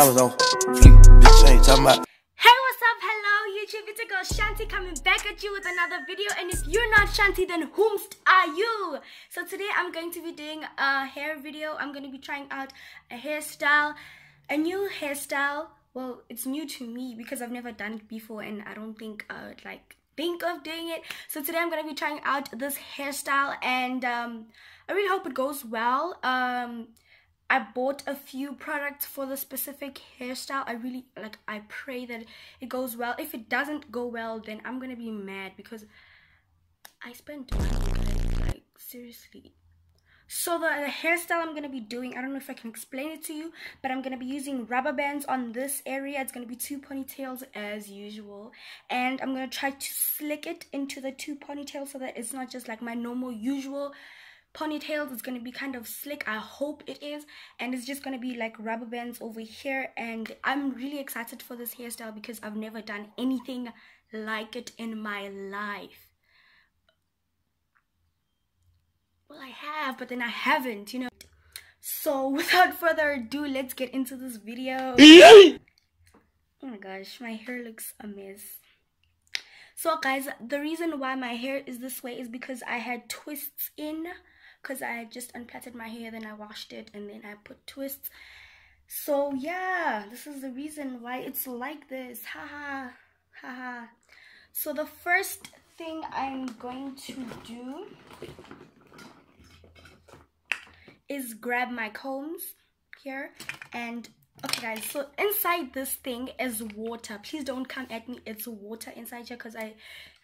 Bitch ain't talking about. Hey, what's up? Hello, YouTube. It's your girl Chantyy coming back at you with another video. And if you're not Chantyy, then whomst are you? So today I'm going to be doing a hair video. I'm going to be trying out a hairstyle, a new hairstyle. Well, it's new to me because I've never done it before, and I don't think I would like think of doing it. So today I'm going to be trying out this hairstyle, and um, I really hope it goes well. Um, I bought a few products for the specific hairstyle. I really like I pray that it goes well. If it doesn't go well, then I'm gonna be mad because I spent money like seriously. So the, the hairstyle I'm gonna be doing, I don't know if I can explain it to you, but I'm gonna be using rubber bands on this area. It's gonna be two ponytails as usual. And I'm gonna try to slick it into the two ponytails so that it's not just like my normal usual ponytails. It's going to be kind of slick. I hope it is. And it's just going to be like rubber bands over here. And i'm really excited for this hairstyle because i've never done anything like it in my life well i have but then i haven't you know? So without further ado let's get into this video. Oh my gosh my hair looks a mess. So guys the reason why my hair is this way is because i had twists in because I just unplaited my hair then I washed it and then I put twists. So yeah this is the reason why it's like this. Haha haha so the first thing I'm going to do is grab my combs here. And okay guys so inside this thing is water. Please don't come at me. It's water inside here because i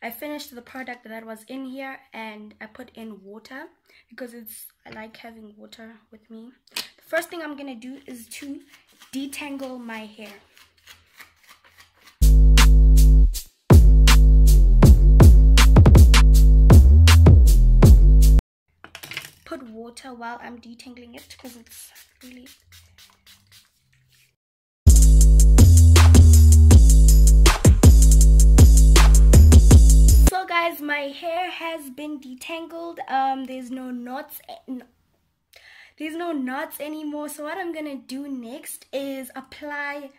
i finished the product that was in here and i put in water because it's i like having water with me. The first thing i'm gonna do is to detangle my hair put water while i'm detangling it because it's really so guys my hair has been detangled. Um there's no knots no, there's no knots anymore. So what i'm gonna do next is apply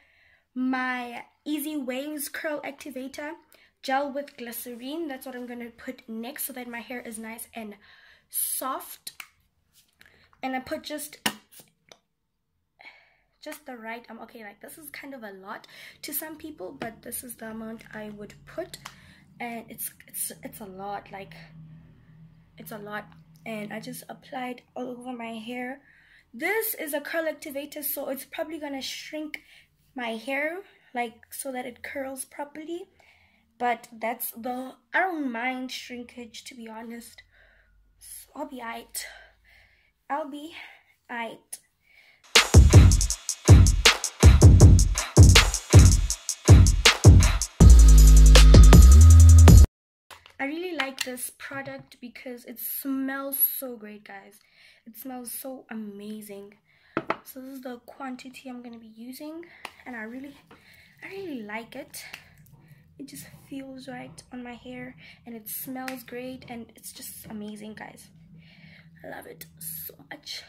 my easy waves curl activator gel with glycerine. That's what i'm gonna put next so that my hair is nice and soft and i put just just the right um okay like this is kind of a lot to some people but this is the amount i would put and it's it's it's a lot like it's a lot and I just applied all over my hair. This is a curl activator so it's probably gonna shrink my hair like so that it curls properly but that's the I don't mind shrinkage to be honest I'll be alright I'll be alright I really like this product because it smells so great guys. It smells so amazing. So this is the quantity I'm gonna be using and I really I really like it. It just feels right on my hair and it smells great and it's just amazing guys I love it so much.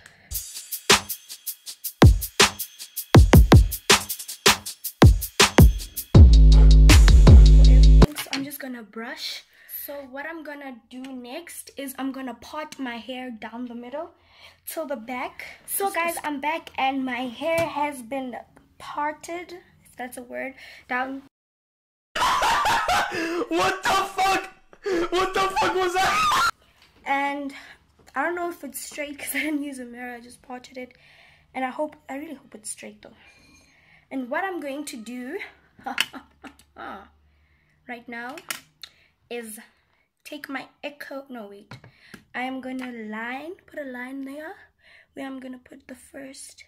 I'm just gonna brush. So what i'm gonna do next is i'm gonna part my hair down the middle till the back. So guys i'm back and my hair has been parted if that's a word down. What the fuck? What the fuck was that? And i don't know if it's straight because i didn't use a mirror i just parted it. And i hope i really hope it's straight though. And what i'm going to do right now is take my Eco no wait. I am gonna line put a line there where i'm gonna put the first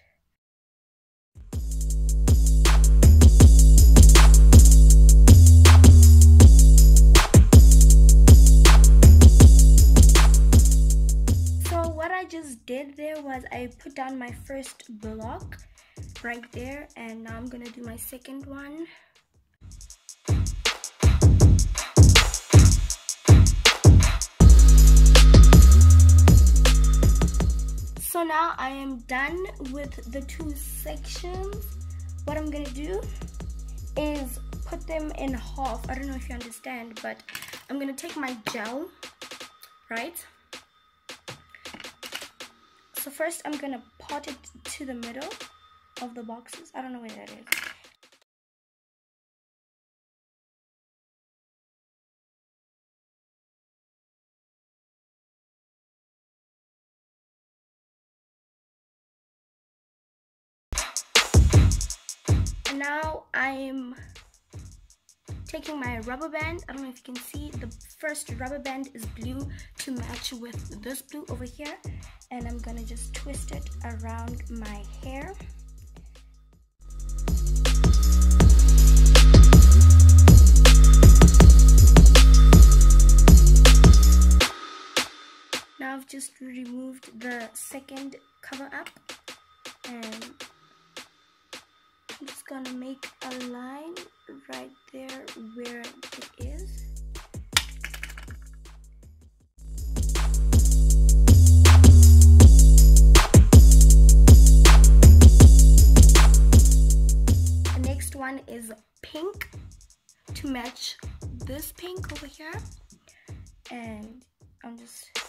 i just did there was i put down my first block right there and now i'm gonna do my second one so now I am done with the two sections, what I'm gonna do is put them in half. I don't know if you understand, but I'm gonna take my gel, right? So first I'm gonna pot it to the middle of the boxes. I don't know where that is. now I'm taking my rubber band. I don't know if you can see the first rubber band is blue to match with this blue over here. And I'm gonna just twist it around my hair. Now I've just removed the second cover up and I'm just gonna make a line right there where it is. The next one is pink to match this pink over here. And I'm just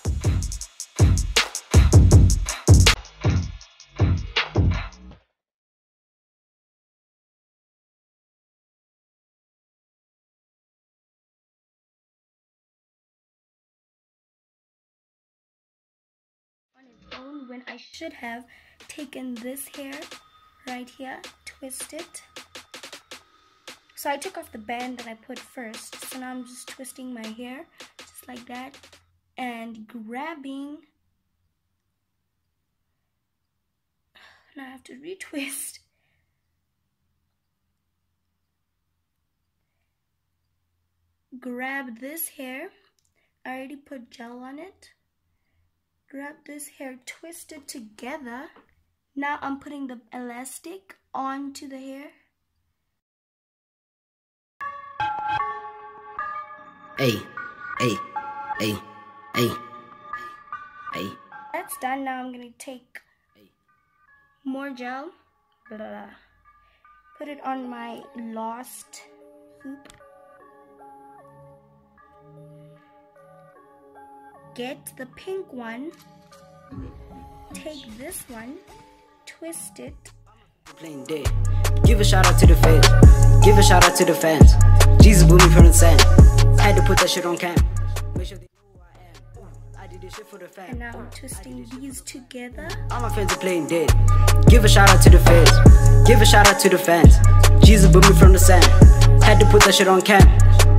own when I should have taken this hair right here, twist it. So I took off the band that I put first. So now I'm just twisting my hair just like that and grabbing. Now I have to retwist. Grab this hair. I already put gel on it grab this hair, twist it together. Now I'm putting the elastic onto the hair. Hey, hey, hey, hey, hey. That's done. Now I'm gonna take more gel. Blah, blah, blah. Put it on my lost hoop. Get the pink one, take this one, twist it. Playing dead. Give a shout out to the fans. Give a shout out to the fans. Jesus blew me from the sand. Had to put that shit on cam. Make sure they know who I am. I did this shit for the fans. And now I'm twisting these together. All my fans are playing dead. Give a shout out to the fans. Give a shout out to the fans. Jesus blew me from the sand. Had to put that shit on cam.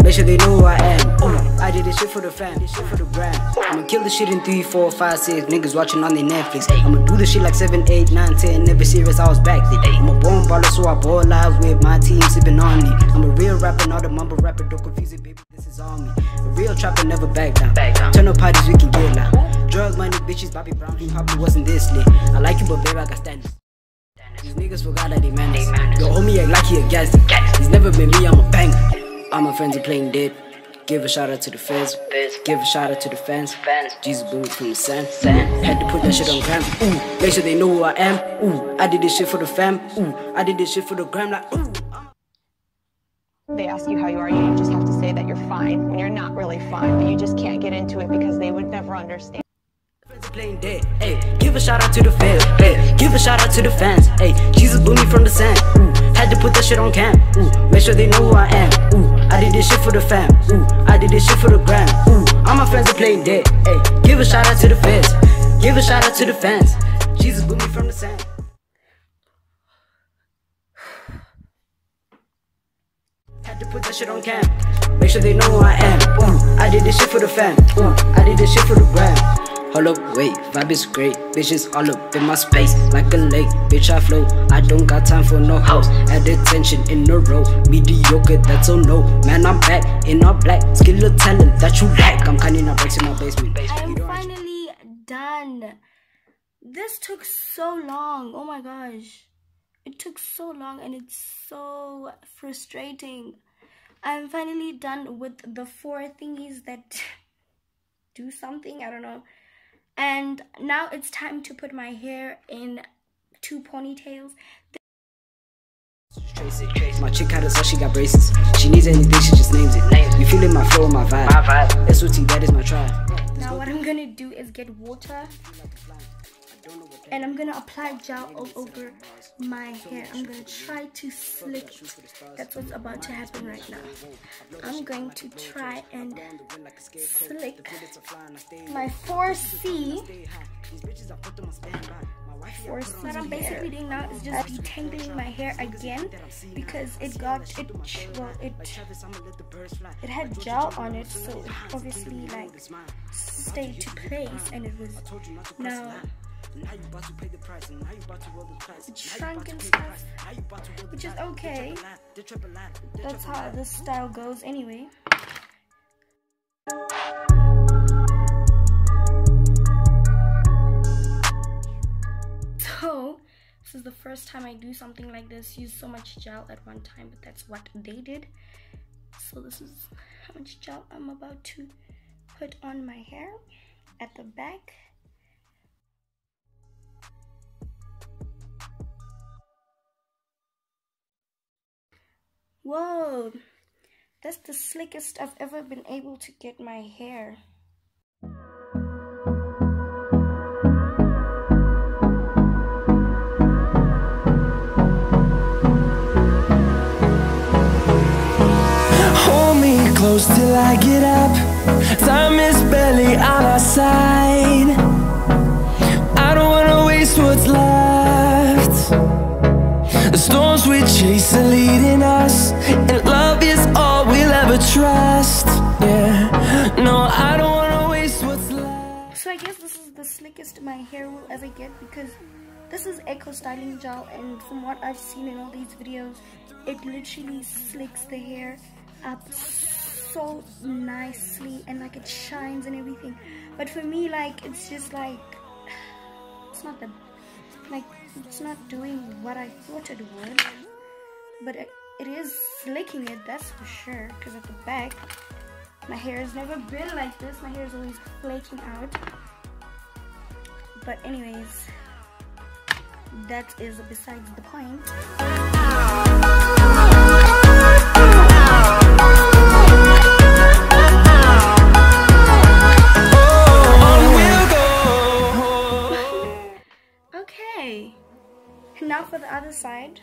Make sure they know who I am. Uh, I did this shit for the fam, this shit for the brand. I'ma kill this shit in 3, 4, 5, 6 niggas watching on their Netflix. I'ma do this shit like 7, 8, 9, 10. Never serious, I was back then. I'm a born baller, so I ball live with my team sipping on me. I'm a real rapper, not a mumble rapper. Don't confuse it, baby. This is on me. A real trapper, never back down. Turn up parties, we can get loud. Drug money, bitches, Bobby Brown. You Probably wasn't this lit. I like you, but baby, I got standards. These niggas forgot that they manners. Yo, homie act like he a gangster. He's never been me, I'm a banger. All my friends are playing dead. Give a shout out to the fans. Give a shout out to the fans. Jesus blew me from the sand. Had to put that shit on gram. Ooh, make sure they know who I am. Ooh, I did this shit for the fam. Ooh, I did this shit for the gram. Like, ooh. They ask you how you are, you just have to say that you're fine when you're not really fine, but you just can't get into it because they would never understand. Playing dead. Hey, give a shout out to the fans. Hey, give a shout out to the fans. Hey, Jesus blew me from the sand. Ooh, had to put that shit on cam. Ooh, make sure they know who I am. Ooh, I did this shit for the fam. Ooh, I did this shit for the gram. Ooh, all my friends are playing dead. Hey, give a shout out to the fans. Give a shout out to the fans. Jesus blew me from the sand. Had to put that shit on cam. Make sure they know who I am. Ooh, I did this shit for the fam. Ooh, I did this shit for the gram. Hold up, wait, vibe is great. Bitches all up in my space, like a lake. Bitch, I flow. I don't got time for no house. Add attention in a row. Mediocre, that's a no. Man, I'm back in all black. Skill or talent that you lack. I'm cutting up bricks in my basement. I'm finally done. This took so long. Oh my gosh. It took so long and it's so frustrating. I'm finally done with the four thingies that do something. I don't know. And now it's time to put my hair in two ponytails. Trace it, trace. My chick had a so she got braces. She needs anything, she just names it. You feeling my flow, my vibe. My vibe. SOT, that is my tribe. Now what I'm gonna do is get water and I'm gonna apply gel all over my hair. I'm gonna try to slick it. That's what's about to happen right now. I'm going to try and slick my 4C. 4C. What I'm basically doing now is just detangling my hair again because it got it well it it had gel on it so it obviously like stayed to place and it was now shrunk and stuff, which is okay. That's how this style goes anyway. So, this is the first time I do something like this, use so much gel at one time, but that's what they did. So this is how much gel I'm about to put on my hair at the back. Whoa, that's the slickest I've ever been able to get my hair. Hold me close till I get up. Time is barely on our side. Storms we chase are leading us, and love is all we'll ever trust. Yeah, no, I don't wanna waste what's left. So I guess this is the slickest my hair will ever get because this is Eco Styling Gel and from what I've seen in all these videos, it literally slicks the hair up so nicely and like it shines and everything. But for me, like it's just like it's not the it's not doing what I thought it would. But it, it is slicking it, that's for sure. Because at the back, my hair has never been like this. My hair is always flaking out. But anyways, that is besides the point. Side.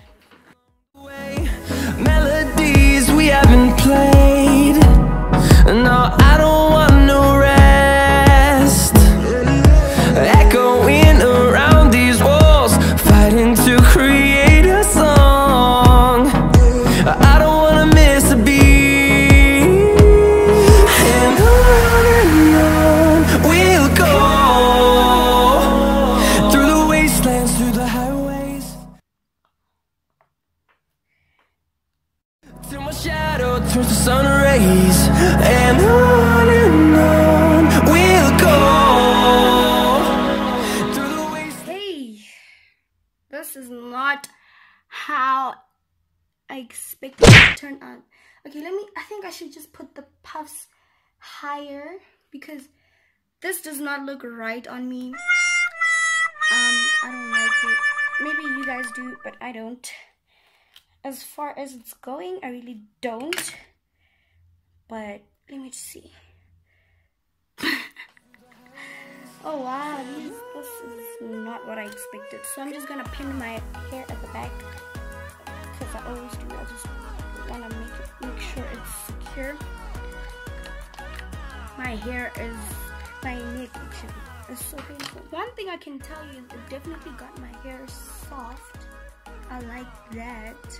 I should just put the puffs higher because this does not look right on me. Um, I don't like it. Maybe you guys do, but I don't. As far as it's going, I really don't. But let me see. Oh wow, these, this is not what I expected. So I'm just gonna pin my hair at the back because I always do. I just it's secure. My hair is my neck is so painful. One thing I can tell you is it definitely got my hair soft. I like that.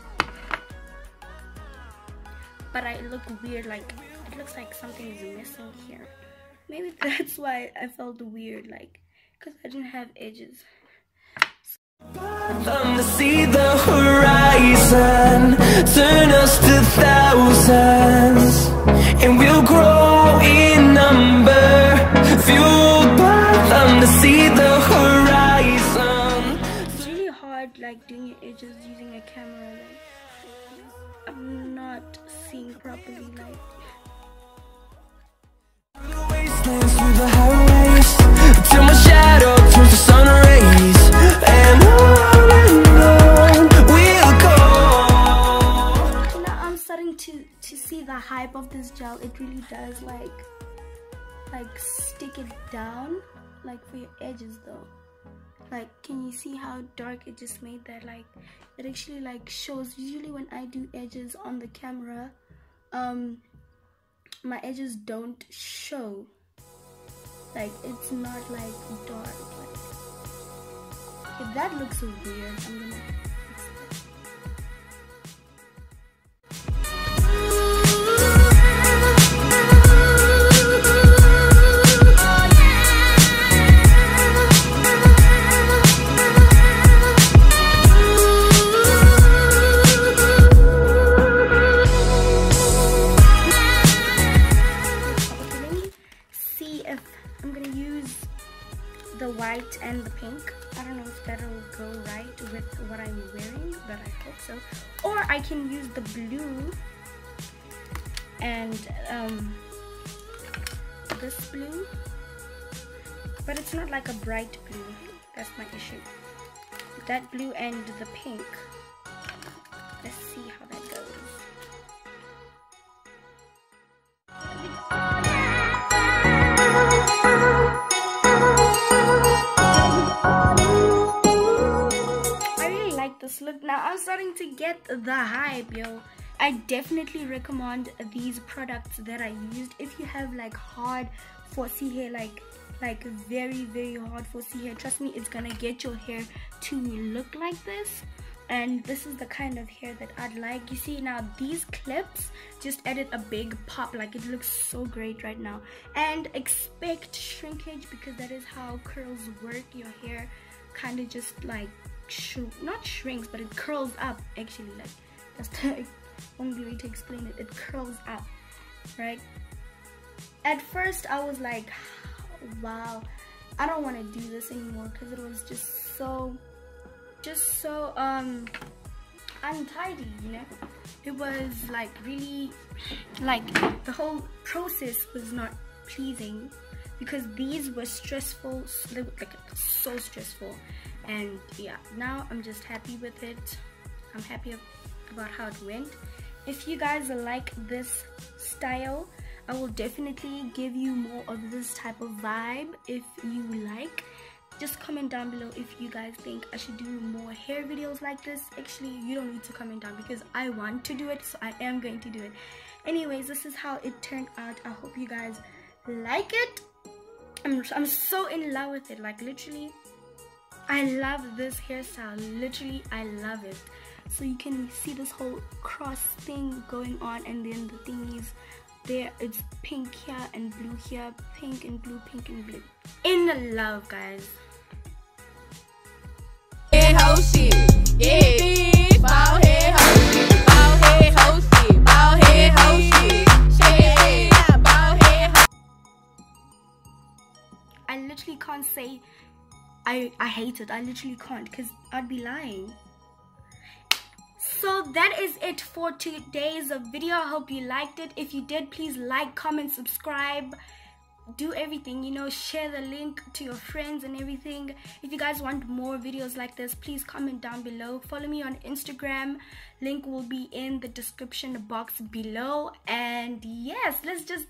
But I look weird, like it looks like something is missing here. Maybe that's why I felt weird, like, because I didn't have edges. To see the horizon Turn us to thousands And we'll grow in number Fueled by them to see the horizon It's really hard, like, doing your just using a camera. Like, I'm not seeing properly, like. To to see the hype of this gel it really does like like stick it down like for your edges though. Like can you see how dark it just made that like it actually like shows. Usually when I do edges on the camera um my edges don't show. Like it's not like dark like if that looks weird I'm gonna starting to get the hype yo. I definitely recommend these products that i used. If you have like hard 4c hair like like very very hard 4c hair trust me it's gonna get your hair to look like this. And this is the kind of hair that I'd like. You see now these clips just added a big pop. Like it looks so great right now. And expect shrinkage because that is how curls work. Your hair kind of just like not shrinks but it curls up. Actually like that's the only way to explain it. It curls up right? At first I was like wow I don't want to do this anymore because it was just so just so um untidy you know? It was like really like the whole process was not pleasing because these were stressful like so stressful and yeah now i'm just happy with it. I'm happy about how it went. If you guys like this style i will definitely give you more of this type of vibe if you like. Just comment down below if you guys think i should do more hair videos like this. Actually you don't need to comment down because i want to do it so i am going to do it. Anyways this is how it turned out. I hope you guys like it. I'm, I'm so in love with it. Like literally I love this hairstyle. Literally, I love it. So you can see this whole cross thing going on and then the thing is there it's pink here and blue here pink and blue pink and blue. In the love guys. Hey, I literally can't say I, I hate it. I literally can't because I'd be lying. So that is it for today's video. I hope you liked it. If you did, please like, comment, subscribe do everything you know share the link to your friends and everything if you guys want more videos like this please comment down below follow me on instagram link will be in the description box below and yes let's just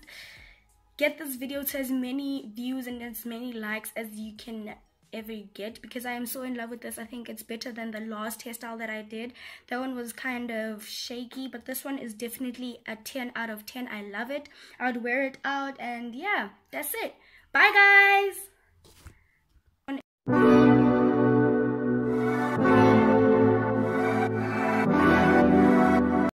get this video to as many views and as many likes as you can ever get because I am so in love with this. I think it's better than the last hairstyle that I did. That one was kind of shaky, but this one is definitely a 10 out of 10. I love it. I would wear it out and yeah, that's it. Bye guys!